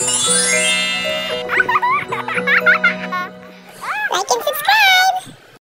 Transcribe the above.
Ha ha ha!